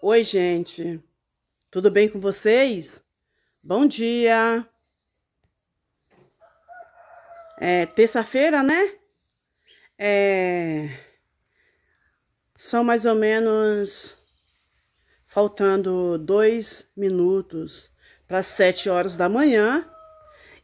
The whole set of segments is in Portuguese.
Oi, gente. Tudo bem com vocês? Bom dia. É terça-feira, né? É... São mais ou menos faltando dois minutos para sete horas da manhã.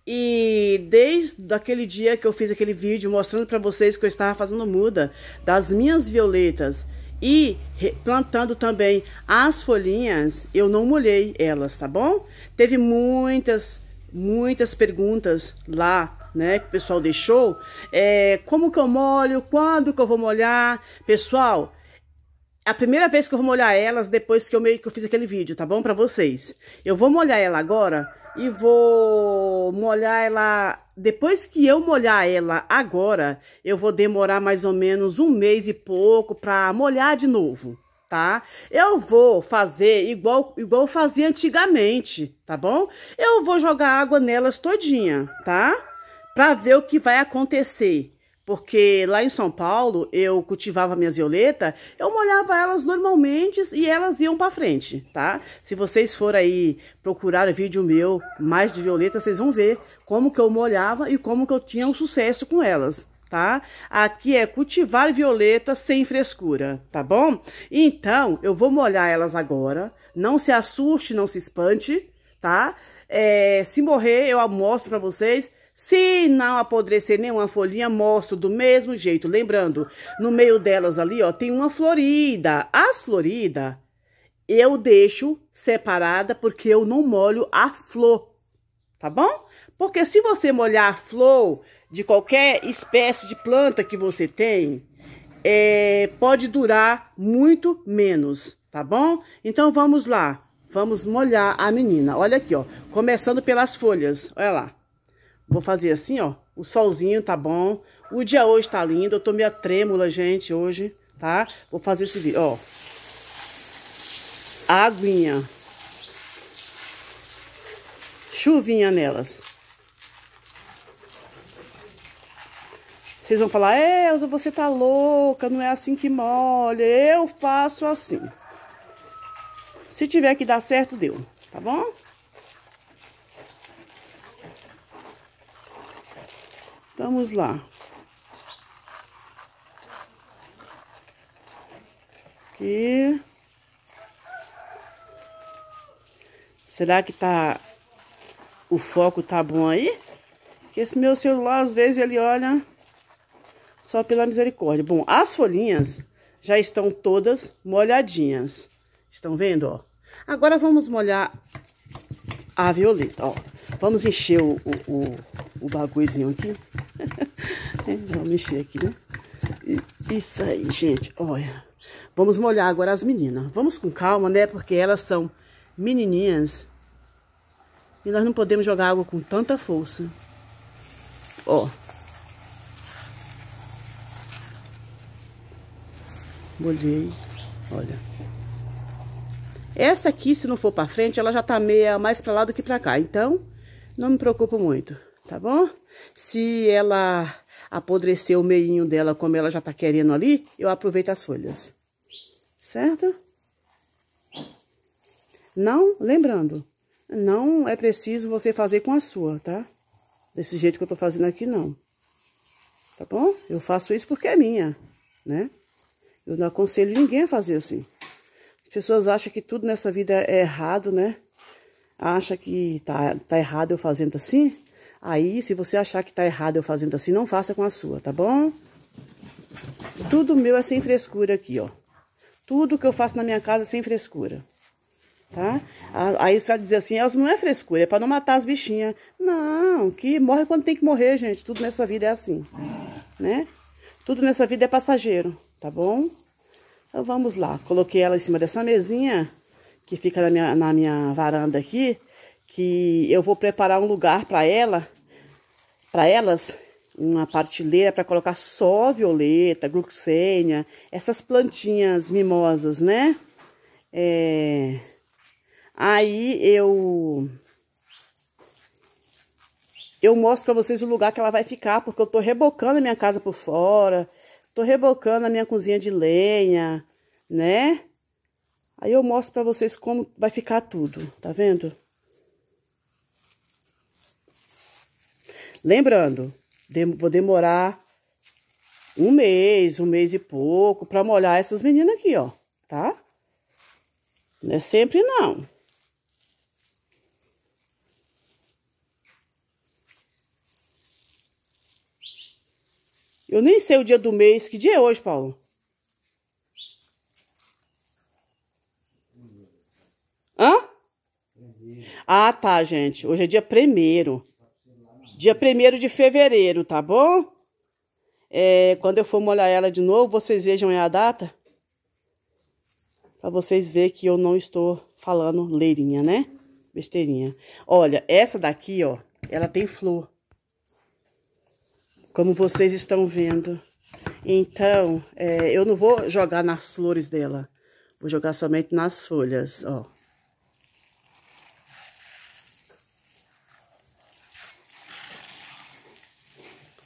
E desde aquele dia que eu fiz aquele vídeo mostrando para vocês que eu estava fazendo muda das minhas violetas e plantando também as folhinhas, eu não molhei elas, tá bom? Teve muitas, muitas perguntas lá, né, que o pessoal deixou. É, como que eu molho? Quando que eu vou molhar? Pessoal, a primeira vez que eu vou molhar elas depois que eu, meio, que eu fiz aquele vídeo, tá bom? Pra vocês. Eu vou molhar ela agora e vou molhar ela. Depois que eu molhar ela agora, eu vou demorar mais ou menos um mês e pouco para molhar de novo, tá? Eu vou fazer igual igual eu fazia antigamente, tá bom? Eu vou jogar água nelas todinha, tá? Para ver o que vai acontecer. Porque lá em São Paulo, eu cultivava minhas violetas, eu molhava elas normalmente e elas iam para frente, tá? Se vocês forem aí procurar vídeo meu mais de violeta, vocês vão ver como que eu molhava e como que eu tinha um sucesso com elas, tá? Aqui é cultivar violeta sem frescura, tá bom? Então, eu vou molhar elas agora, não se assuste, não se espante, tá? É, se morrer, eu mostro para vocês se não apodrecer nenhuma folhinha, mostro do mesmo jeito. Lembrando, no meio delas ali, ó, tem uma florida. As floridas, eu deixo separada porque eu não molho a flor, tá bom? Porque se você molhar a flor de qualquer espécie de planta que você tem, é, pode durar muito menos, tá bom? Então, vamos lá. Vamos molhar a menina. Olha aqui, ó. Começando pelas folhas. Olha lá. Vou fazer assim, ó. O solzinho tá bom. O dia hoje tá lindo. Eu tô meio trêmula, gente, hoje, tá? Vou fazer esse vídeo, ó. Aguinha. Chuvinha nelas. Vocês vão falar, Elza, você tá louca, não é assim que molha. Eu faço assim. Se tiver que dar certo, deu, tá bom? Vamos lá. Aqui. Será que tá... O foco tá bom aí? Que esse meu celular, às vezes, ele olha só pela misericórdia. Bom, as folhinhas já estão todas molhadinhas. Estão vendo, ó? Agora vamos molhar a violeta, ó. Vamos encher o, o, o, bagulhozinho aqui. Vamos mexer aqui, né? Isso aí, gente, olha. Vamos molhar agora as meninas. Vamos com calma, né? Porque elas são menininhas. E nós não podemos jogar água com tanta força. Ó. Molhei. Olha. Essa aqui, se não for pra frente, ela já tá meia mais pra lá do que pra cá. Então, não me preocupo muito, tá bom? Se ela apodrecer o meinho dela, como ela já tá querendo ali, eu aproveito as folhas. Certo? Não, lembrando, não é preciso você fazer com a sua, tá? Desse jeito que eu tô fazendo aqui, não. Tá bom? Eu faço isso porque é minha, né? Eu não aconselho ninguém a fazer assim. As pessoas acham que tudo nessa vida é errado, né? Acha que tá, tá errado eu fazendo assim. Aí, se você achar que tá errado eu fazendo assim, não faça com a sua, tá bom? Tudo meu é sem frescura aqui, ó. Tudo que eu faço na minha casa é sem frescura. Tá? Aí você vai dizer assim, Elza, não é frescura, é pra não matar as bichinhas. Não, que morre quando tem que morrer, gente. Tudo nessa vida é assim, né? Tudo nessa vida é passageiro, tá bom? Então vamos lá. Coloquei ela em cima dessa mesinha que fica na minha, na minha varanda aqui, que eu vou preparar um lugar para ela para elas uma partilheira para colocar só violeta, glucênia, essas plantinhas mimosas, né? É... Aí eu eu mostro para vocês o lugar que ela vai ficar, porque eu tô rebocando a minha casa por fora, tô rebocando a minha cozinha de lenha, né? Aí eu mostro pra vocês como vai ficar tudo, tá vendo? Lembrando, vou demorar um mês, um mês e pouco pra molhar essas meninas aqui, ó, tá? Não é sempre não. Eu nem sei o dia do mês. Que dia é hoje, Paulo? Ah, tá, gente. Hoje é dia primeiro. Dia primeiro de fevereiro, tá bom? É, quando eu for molhar ela de novo, vocês vejam a data. Pra vocês verem que eu não estou falando leirinha, né? Besteirinha. Olha, essa daqui, ó, ela tem flor como vocês estão vendo. Então, é, eu não vou jogar nas flores dela, vou jogar somente nas folhas, ó.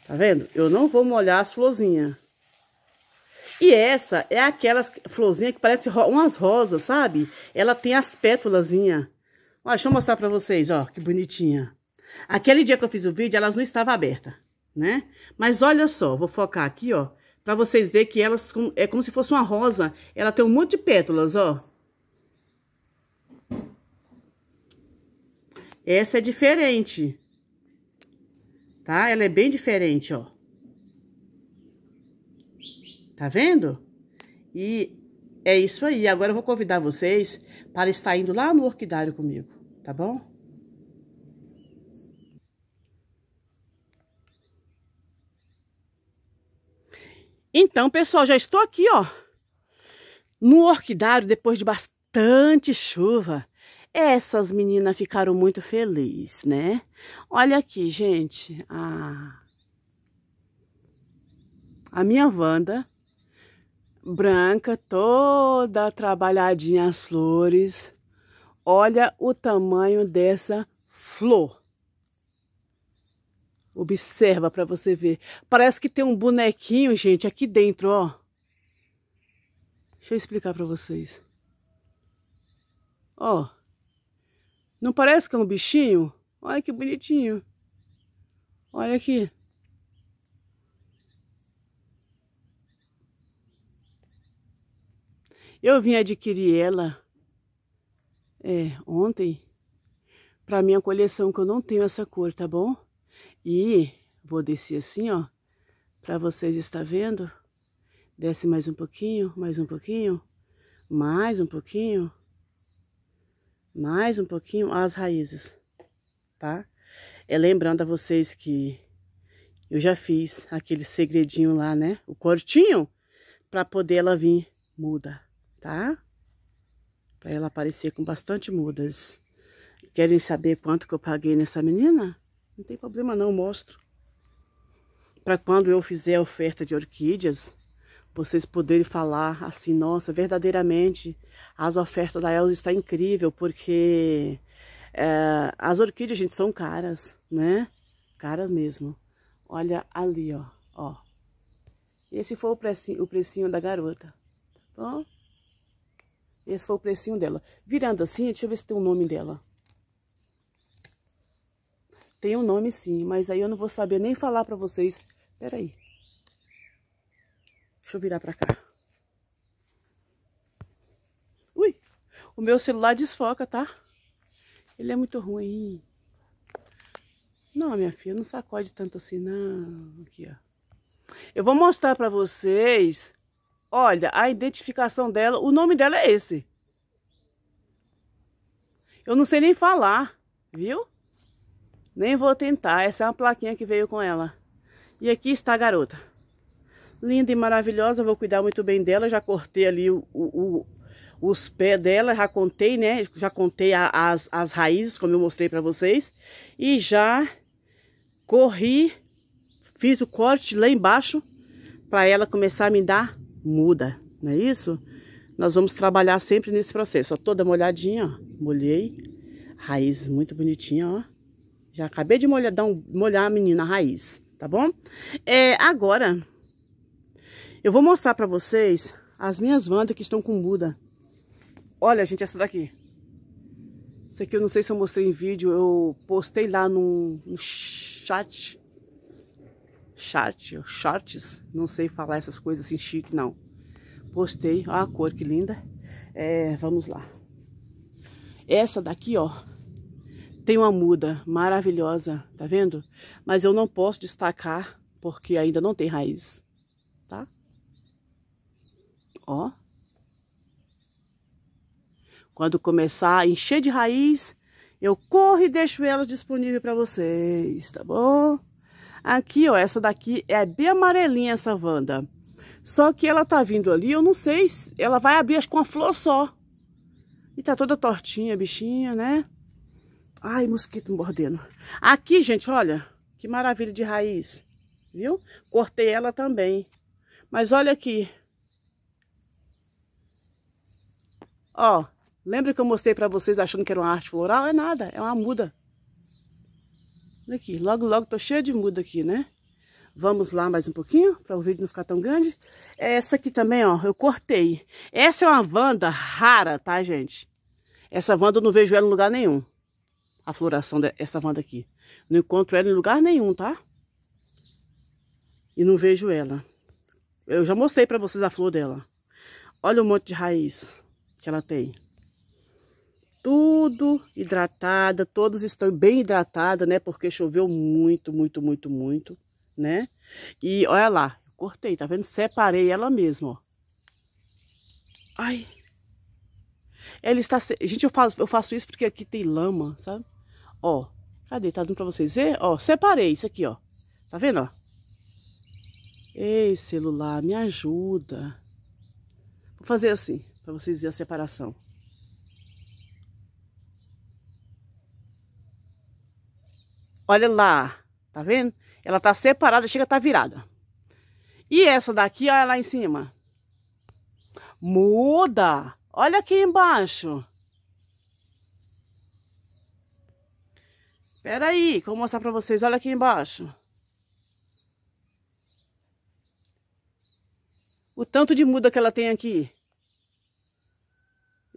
Tá vendo? Eu não vou molhar as florzinhas. E essa é aquelas florzinhas que parece umas rosas, sabe? Ela tem as pétalazinhas. Ó, deixa eu mostrar pra vocês, ó, que bonitinha. Aquele dia que eu fiz o vídeo, elas não estavam abertas né? Mas olha só, vou focar aqui, ó, para vocês verem que elas é como se fosse uma rosa. Ela tem um monte de pétalas, ó. Essa é diferente. Tá? Ela é bem diferente, ó. Tá vendo? E é isso aí. Agora eu vou convidar vocês para estar indo lá no orquidário comigo, tá bom? Então, pessoal, já estou aqui, ó, no orquidário depois de bastante chuva. Essas meninas ficaram muito felizes, né? Olha aqui, gente, a, a minha Wanda, branca, toda trabalhadinha as flores. Olha o tamanho dessa flor. Observa para você ver. Parece que tem um bonequinho, gente, aqui dentro, ó. Deixa eu explicar para vocês. Ó. Não parece que é um bichinho? Olha que bonitinho. Olha aqui. Eu vim adquirir ela é, ontem para minha coleção, que eu não tenho essa cor, tá bom? E vou descer assim, ó, para vocês estar vendo. Desce mais um pouquinho, mais um pouquinho, mais um pouquinho, mais um pouquinho as raízes, tá? É lembrando a vocês que eu já fiz aquele segredinho lá, né? O cortinho, para poder ela vir muda, tá? Para ela aparecer com bastante mudas. Querem saber quanto que eu paguei nessa menina? Não tem problema não, mostro. Para quando eu fizer a oferta de orquídeas, vocês poderem falar assim, nossa, verdadeiramente, as ofertas da Elza está incrível, porque é, as orquídeas, gente, são caras, né? Caras mesmo. Olha ali, ó, ó. Esse foi o precinho, o precinho da garota, tá bom? Esse foi o precinho dela. Virando assim, deixa eu ver se tem o nome dela. Tem um nome sim, mas aí eu não vou saber nem falar pra vocês. Pera aí. Deixa eu virar pra cá. Ui, o meu celular desfoca, tá? Ele é muito ruim. Não, minha filha, não sacode tanto assim, não. Aqui, ó. Eu vou mostrar pra vocês. Olha, a identificação dela, o nome dela é esse. Eu não sei nem falar, viu? Nem vou tentar, essa é uma plaquinha que veio com ela. E aqui está a garota. Linda e maravilhosa, vou cuidar muito bem dela. Já cortei ali o, o, os pés dela, já contei, né? Já contei a, as, as raízes, como eu mostrei para vocês. E já corri, fiz o corte lá embaixo para ela começar a me dar muda, não é isso? Nós vamos trabalhar sempre nesse processo, ó, toda molhadinha, ó, molhei, raiz muito bonitinha, ó. Já acabei de molhar, um, molhar a menina a raiz, tá bom? É, agora, eu vou mostrar pra vocês as minhas vandas que estão com muda. Olha, gente, essa daqui. Essa aqui eu não sei se eu mostrei em vídeo, eu postei lá no chat. Chat, shorts, não sei falar essas coisas assim chique, não. Postei, olha a cor que linda. É, vamos lá. Essa daqui, ó, tem uma muda maravilhosa, tá vendo? Mas eu não posso destacar porque ainda não tem raiz? Ó. Quando começar a encher de raiz, eu corro e deixo elas disponíveis para vocês, tá bom? Aqui, ó, essa daqui é bem amarelinha essa Wanda. Só que ela tá vindo ali, eu não sei, se ela vai abrir acho com uma flor só. E tá toda tortinha, bichinha, né? Ai, mosquito mordendo. Aqui, gente, olha, que maravilha de raiz, viu? Cortei ela também. Mas olha aqui. Ó, lembra que eu mostrei pra vocês achando que era uma arte floral? É nada, é uma muda. Olha aqui, logo, logo tô cheia de muda aqui, né? Vamos lá mais um pouquinho, para o vídeo não ficar tão grande. Essa aqui também, ó, eu cortei. Essa é uma vanda rara, tá, gente? Essa vanda eu não vejo ela em lugar nenhum a floração dessa vanda aqui. Não encontro ela em lugar nenhum, tá? E não vejo ela. Eu já mostrei pra vocês a flor dela. Olha o monte de raiz que ela tem. Tudo hidratada, todos estão bem hidratadas, né? Porque choveu muito, muito, muito, muito, né? E olha lá, cortei, tá vendo? Separei ela mesmo, ó. Ai. Ela está... Gente, eu faço, eu faço isso porque aqui tem lama, sabe? Ó, cadê? Tá dando pra vocês ver? Ó, separei isso aqui, ó. Tá vendo, ó? Ei, celular, me ajuda. Vou fazer assim, pra vocês verem a separação. Olha lá, tá vendo? Ela tá separada, chega a tá virada. E essa daqui, olha lá em cima. Muda! Olha aqui embaixo. Pera aí, que eu vou mostrar pra vocês. Olha aqui embaixo. O tanto de muda que ela tem aqui.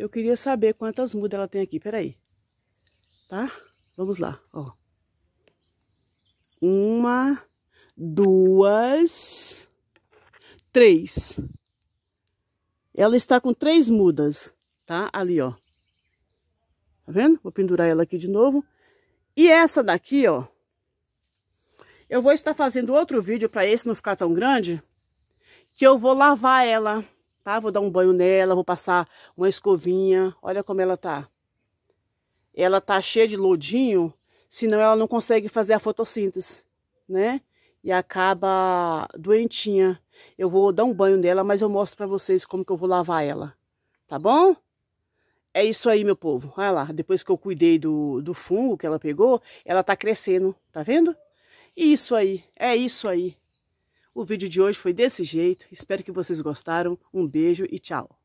Eu queria saber quantas mudas ela tem aqui. Pera aí. Tá? Vamos lá, ó. Uma, duas, três. Ela está com três mudas, tá? Ali, ó. Tá vendo? Vou pendurar ela aqui de novo. E essa daqui, ó, eu vou estar fazendo outro vídeo para esse não ficar tão grande, que eu vou lavar ela, tá? Vou dar um banho nela, vou passar uma escovinha, olha como ela tá. Ela tá cheia de lodinho, senão ela não consegue fazer a fotossíntese, né? E acaba doentinha. Eu vou dar um banho nela, mas eu mostro para vocês como que eu vou lavar ela, tá bom? É isso aí, meu povo. Olha lá, depois que eu cuidei do, do fungo que ela pegou, ela tá crescendo, tá vendo? Isso aí, é isso aí. O vídeo de hoje foi desse jeito. Espero que vocês gostaram. Um beijo e tchau.